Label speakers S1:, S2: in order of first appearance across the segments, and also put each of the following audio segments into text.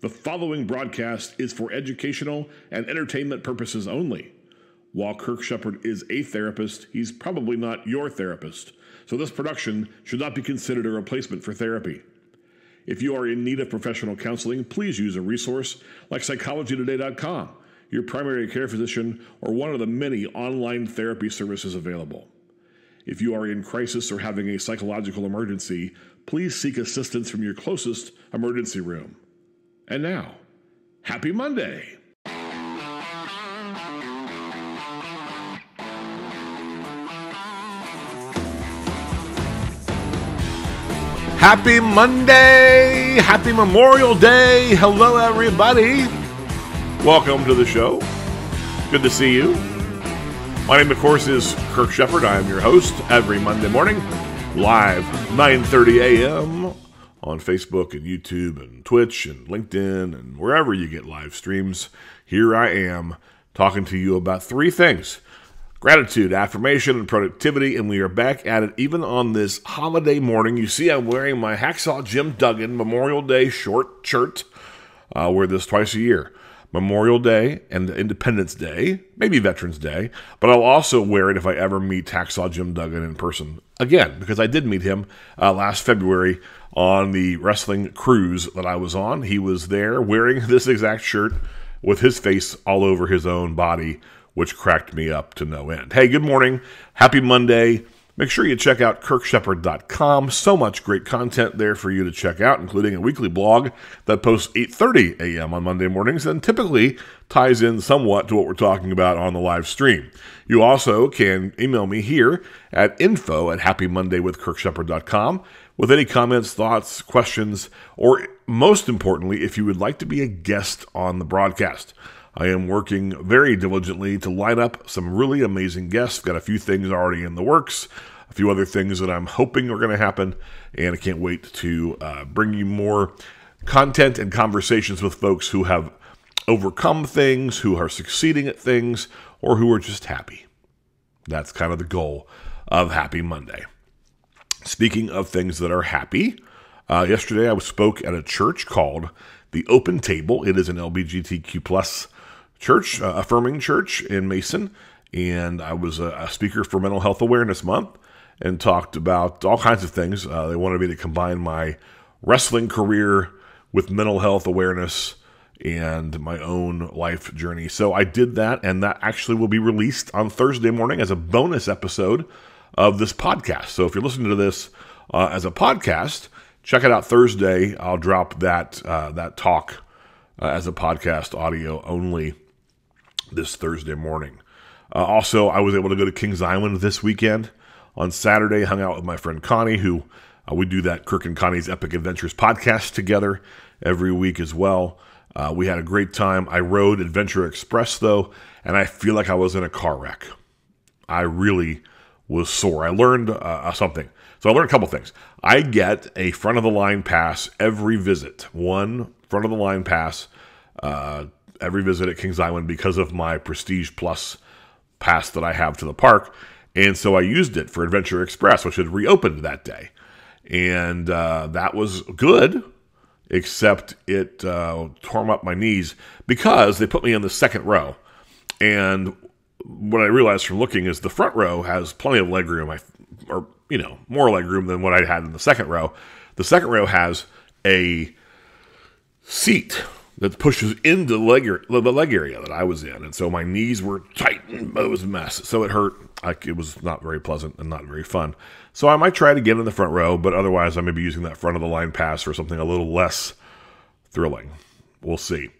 S1: The following broadcast is for educational and entertainment purposes only. While Kirk Sheppard is a therapist, he's probably not your therapist, so this production should not be considered a replacement for therapy. If you are in need of professional counseling, please use a resource like psychologytoday.com, your primary care physician, or one of the many online therapy services available. If you are in crisis or having a psychological emergency, please seek assistance from your closest emergency room. And now, happy Monday! Happy Monday! Happy Memorial Day! Hello, everybody! Welcome to the show. Good to see you. My name, of course, is Kirk Sheppard. I am your host every Monday morning, live 9:30 a.m. on Facebook and YouTube and Twitch and LinkedIn and wherever you get live streams. Here I am talking to you about three things gratitude, affirmation, and productivity. And we are back at it even on this holiday morning. You see, I'm wearing my Hacksaw Jim Duggan Memorial Day short shirt. I wear this twice a year. Memorial Day and Independence Day, maybe Veterans Day, but I'll also wear it if I ever meet Hacksaw Jim Duggan in person again, because I did meet him uh, last February on the wrestling cruise that I was on. He was there wearing this exact shirt with his face all over his own body which cracked me up to no end. Hey, good morning. Happy Monday. Make sure you check out kirksheppard.com. So much great content there for you to check out, including a weekly blog that posts 8:30 a.m. on Monday mornings and typically ties in somewhat to what we're talking about on the live stream. You also can email me here at info at happymondaywithkirksheppard.com with any comments, thoughts, questions, or most importantly, if you would like to be a guest on the broadcast. I am working very diligently to line up some really amazing guests. Got a few things already in the works, a few other things that I'm hoping are going to happen, and I can't wait to uh, bring you more content and conversations with folks who have overcome things, who are succeeding at things, or who are just happy. That's kind of the goal of Happy Monday. Speaking of things that are happy, uh, yesterday I spoke at a church called the Open Table. It is an LGBTQ plus church, uh, affirming church in Mason, and I was a, a, speaker for Mental Health Awareness Month and talked about all kinds of things. Uh, they wanted me to combine my wrestling career with mental health awareness and my own life journey. So I did that, and that actually will be released on Thursday morning as a bonus episode of this podcast. So if you're listening to this uh, as a podcast, check it out Thursday. I'll drop that uh, that talk uh, as a podcast audio only this Thursday morning. Uh, also, I was able to go to Kings Island this weekend. On Saturday, hung out with my friend Connie, who uh, we do that Kirk and Connie's Epic Adventures podcast together every week as well. Uh, we had a great time. I rode Adventure Express though, and I feel like I was in a car wreck. I really was sore. I learned uh, something. So I learned a couple things. I get a front of the line pass every visit, one front of the line pass uh, every visit at Kings Island because of my Prestige Plus pass that I have to the park. And so I used it for Adventure Express, which had reopened that day. And uh, that was good, except it uh, tore up my knees because they put me in the second row. And what I realized from looking is the front row has plenty of leg room, or, you know, more leg room than what I had in the second row. The second row has a seat that pushes into the leg, the leg area that I was in. And so my knees were tight and it was a mess. So it hurt. Like it was not very pleasant and not very fun. So I might try to get in the front row, but otherwise I may be using that front of the line pass for something a little less thrilling. We'll see.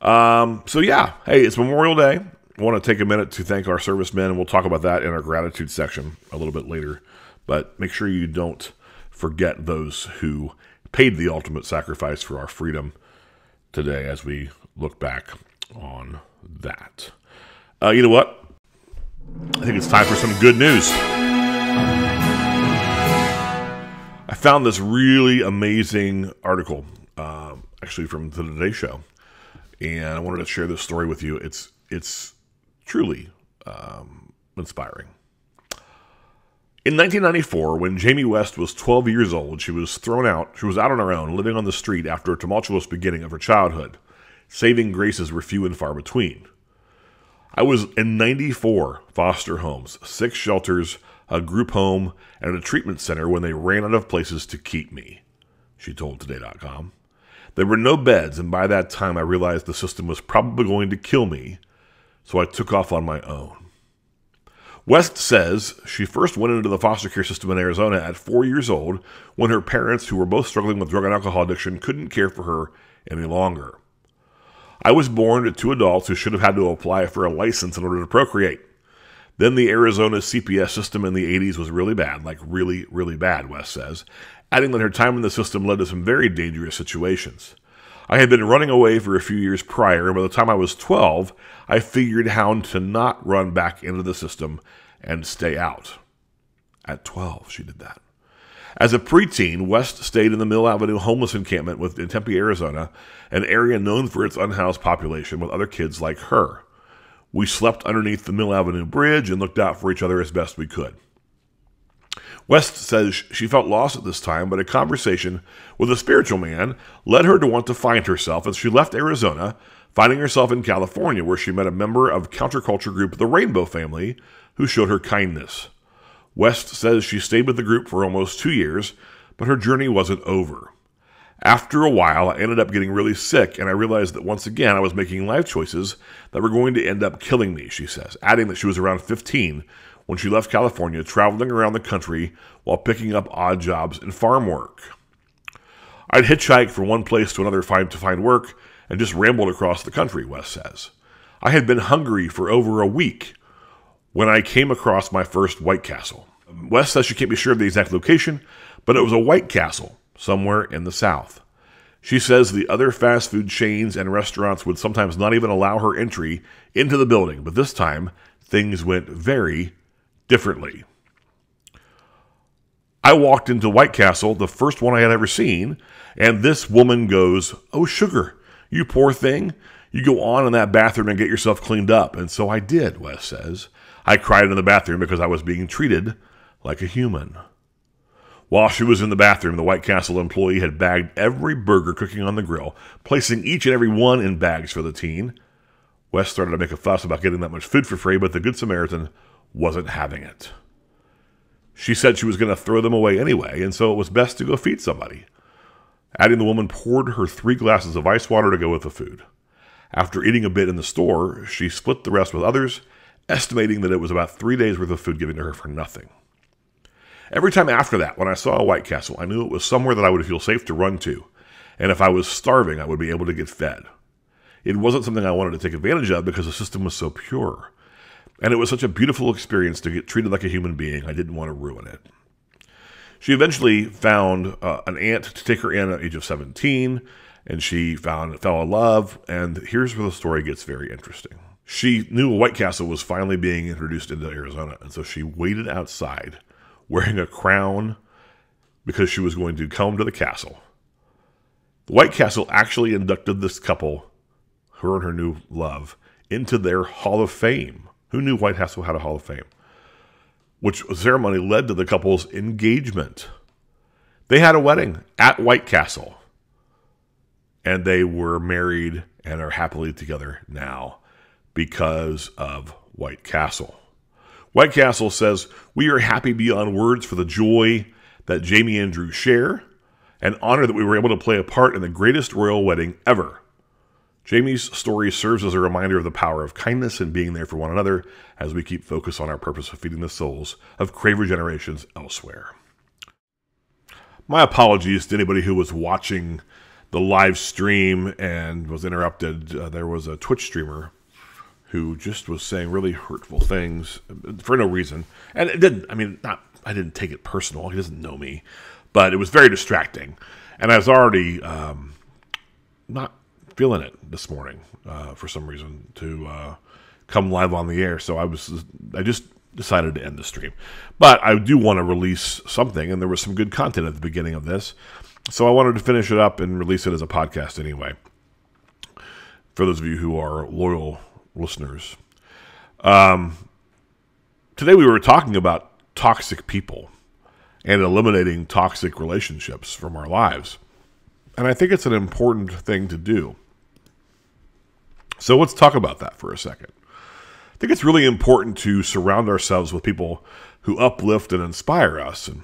S1: Um, so yeah, hey, it's Memorial Day. I want to take a minute to thank our servicemen, and we'll talk about that in our gratitude section a little bit later. But make sure you don't forget those who paid the ultimate sacrifice for our freedom today as we look back on that. Uh, you know what? I think it's time for some good news. I found this really amazing article, uh, actually from the Today Show, and I wanted to share this story with you. It's it's truly um, inspiring. In 1994, when Jamie West was 12 years old, she was thrown out. She was out on her own, living on the street after a tumultuous beginning of her childhood. Saving graces were few and far between. I was in 94 foster homes, six shelters, a group home, and a treatment center when they ran out of places to keep me, she told Today.com. There were no beds, and by that time I realized the system was probably going to kill me, so I took off on my own. West says she first went into the foster care system in Arizona at four years old when her parents, who were both struggling with drug and alcohol addiction, couldn't care for her any longer. I was born to two adults who should have had to apply for a license in order to procreate. Then the Arizona CPS system in the 80s was really bad, like really, really bad, West says, adding that her time in the system led to some very dangerous situations. I had been running away for a few years prior, and by the time I was 12, I figured how to not run back into the system and stay out. At 12, she did that. As a preteen, West stayed in the Mill Avenue homeless encampment in Tempe, Arizona, an area known for its unhoused population with other kids like her. We slept underneath the Mill Avenue bridge and looked out for each other as best we could. West says she felt lost at this time, but a conversation with a spiritual man led her to want to find herself as she left Arizona, finding herself in California, where she met a member of counterculture group The Rainbow Family who showed her kindness. West says she stayed with the group for almost two years, but her journey wasn't over. After a while, I ended up getting really sick, and I realized that once again I was making life choices that were going to end up killing me, she says, adding that she was around 15 when she left California, traveling around the country while picking up odd jobs and farm work. I'd hitchhike from one place to another to find work and just rambled across the country, West says. I had been hungry for over a week when I came across my first White Castle. West says she can't be sure of the exact location, but it was a White Castle somewhere in the South. She says the other fast food chains and restaurants would sometimes not even allow her entry into the building, but this time things went very differently. I walked into White Castle, the first one I had ever seen, and this woman goes, Oh, sugar, you poor thing. You go on in that bathroom and get yourself cleaned up. And so I did, Wes says. I cried in the bathroom because I was being treated like a human. While she was in the bathroom, the White Castle employee had bagged every burger cooking on the grill, placing each and every one in bags for the teen. Wes started to make a fuss about getting that much food for free, but the Good Samaritan wasn't having it. She said she was going to throw them away anyway, and so it was best to go feed somebody. Adding the woman poured her three glasses of ice water to go with the food. After eating a bit in the store, she split the rest with others estimating that it was about three days worth of food given to her for nothing. Every time after that, when I saw a White Castle, I knew it was somewhere that I would feel safe to run to, and if I was starving, I would be able to get fed. It wasn't something I wanted to take advantage of because the system was so pure. And it was such a beautiful experience to get treated like a human being, I didn't want to ruin it. She eventually found uh, an aunt to take her in at the age of 17, and she found fell in love. And here's where the story gets very interesting she knew White Castle was finally being introduced into Arizona, and so she waited outside wearing a crown because she was going to come to the castle. The White Castle actually inducted this couple, her and her new love, into their Hall of Fame. Who knew White Castle had a Hall of Fame? Which ceremony led to the couple's engagement. They had a wedding at White Castle, and they were married and are happily together now because of White Castle. White Castle says, We are happy beyond words for the joy that Jamie and Drew share and honor that we were able to play a part in the greatest royal wedding ever. Jamie's story serves as a reminder of the power of kindness and being there for one another as we keep focus on our purpose of feeding the souls of Craver generations elsewhere. My apologies to anybody who was watching the live stream and was interrupted. Uh, there was a Twitch streamer who just was saying really hurtful things for no reason. And it didn't, I mean, not, I didn't take it personal. He doesn't know me, but it was very distracting. And I was already um, not feeling it this morning uh, for some reason to uh, come live on the air. So I was, I just decided to end the stream. But I do want to release something, and there was some good content at the beginning of this. So I wanted to finish it up and release it as a podcast anyway. For those of you who are loyal listeners. Um, today we were talking about toxic people and eliminating toxic relationships from our lives. And I think it's an important thing to do. So let's talk about that for a second. I think it's really important to surround ourselves with people who uplift and inspire us. And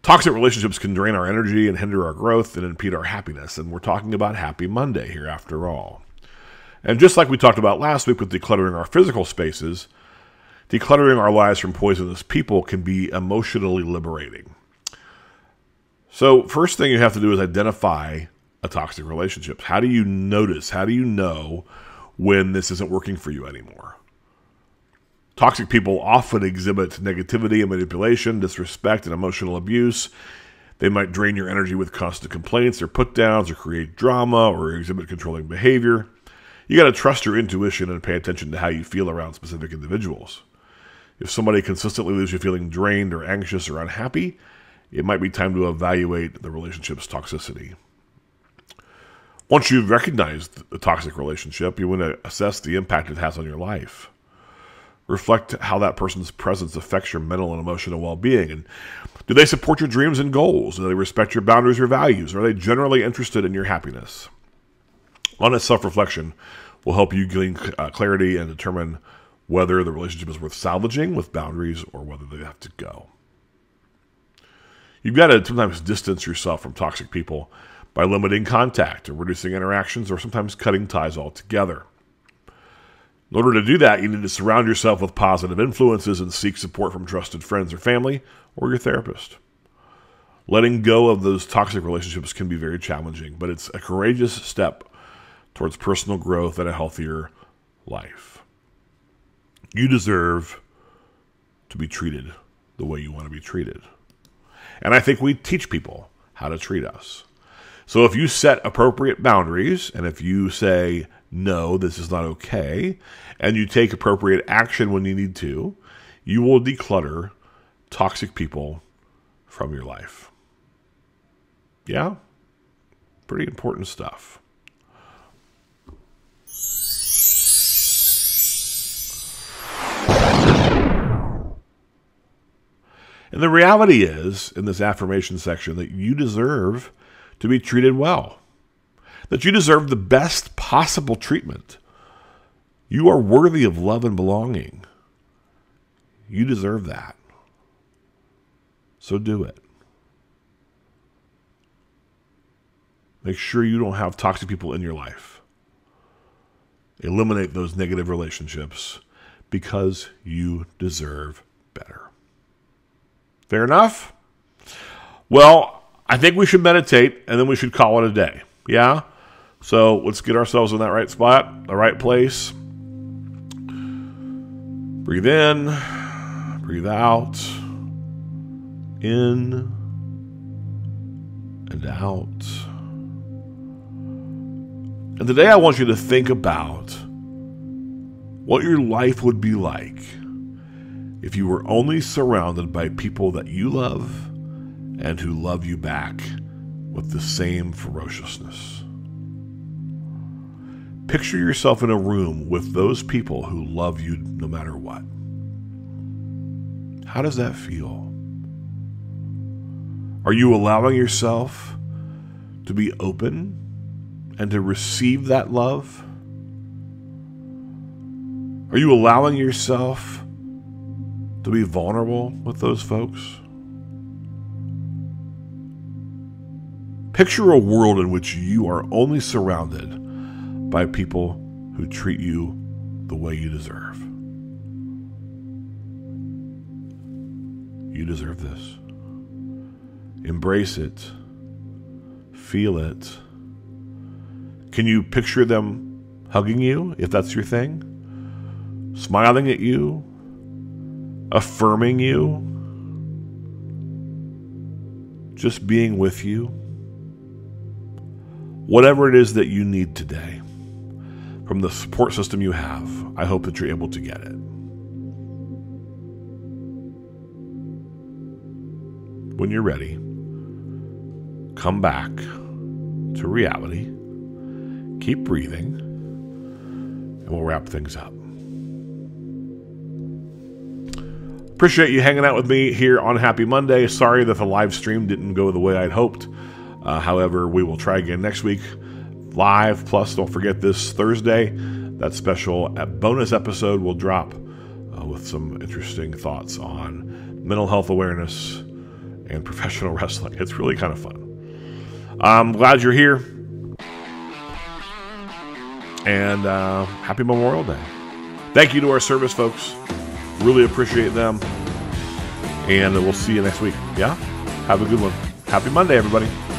S1: toxic relationships can drain our energy and hinder our growth and impede our happiness. And we're talking about Happy Monday here after all. And just like we talked about last week with decluttering our physical spaces, decluttering our lives from poisonous people can be emotionally liberating. So, first thing you have to do is identify a toxic relationship. How do you notice? How do you know when this isn't working for you anymore? Toxic people often exhibit negativity and manipulation, disrespect, and emotional abuse. They might drain your energy with constant complaints or put downs or create drama or exhibit controlling behavior. You got to trust your intuition and pay attention to how you feel around specific individuals. If somebody consistently leaves you feeling drained or anxious or unhappy, it might be time to evaluate the relationship's toxicity. Once you've recognized the toxic relationship, you want to assess the impact it has on your life. Reflect how that person's presence affects your mental and emotional well being. And do they support your dreams and goals? Do they respect your boundaries or values? Are they generally interested in your happiness? Honest self reflection will help you gain uh, clarity and determine whether the relationship is worth salvaging with boundaries or whether they have to go. You've got to sometimes distance yourself from toxic people by limiting contact or reducing interactions or sometimes cutting ties altogether. In order to do that, you need to surround yourself with positive influences and seek support from trusted friends or family or your therapist. Letting go of those toxic relationships can be very challenging, but it's a courageous step towards personal growth and a healthier life. You deserve to be treated the way you want to be treated. And I think we teach people how to treat us. So if you set appropriate boundaries and if you say, no, this is not okay, and you take appropriate action when you need to, you will declutter toxic people from your life. Yeah? Pretty important stuff. And the reality is, in this affirmation section, that you deserve to be treated well, that you deserve the best possible treatment. You are worthy of love and belonging. You deserve that. So do it. Make sure you don't have toxic people in your life. Eliminate those negative relationships because you deserve better. Fair enough? Well, I think we should meditate and then we should call it a day. Yeah? So let's get ourselves in that right spot, the right place. Breathe in, breathe out, in and out. And today I want you to think about what your life would be like if you were only surrounded by people that you love and who love you back with the same ferociousness. Picture yourself in a room with those people who love you no matter what. How does that feel? Are you allowing yourself to be open and to receive that love? Are you allowing yourself to be vulnerable with those folks? Picture a world in which you are only surrounded by people who treat you the way you deserve. You deserve this. Embrace it. Feel it. Can you picture them hugging you if that's your thing? Smiling at you? affirming you, just being with you. Whatever it is that you need today from the support system you have, I hope that you're able to get it. When you're ready, come back to reality, keep breathing, and we'll wrap things up. Appreciate you hanging out with me here on Happy Monday. Sorry that the live stream didn't go the way I'd hoped. Uh, however, we will try again next week live. Plus, don't forget this Thursday, that special uh, bonus episode will drop uh, with some interesting thoughts on mental health awareness and professional wrestling. It's really kind of fun. I'm glad you're here. And uh, happy Memorial Day. Thank you to our service folks. Really appreciate them. And we'll see you next week. Yeah? Have a good one. Happy Monday, everybody.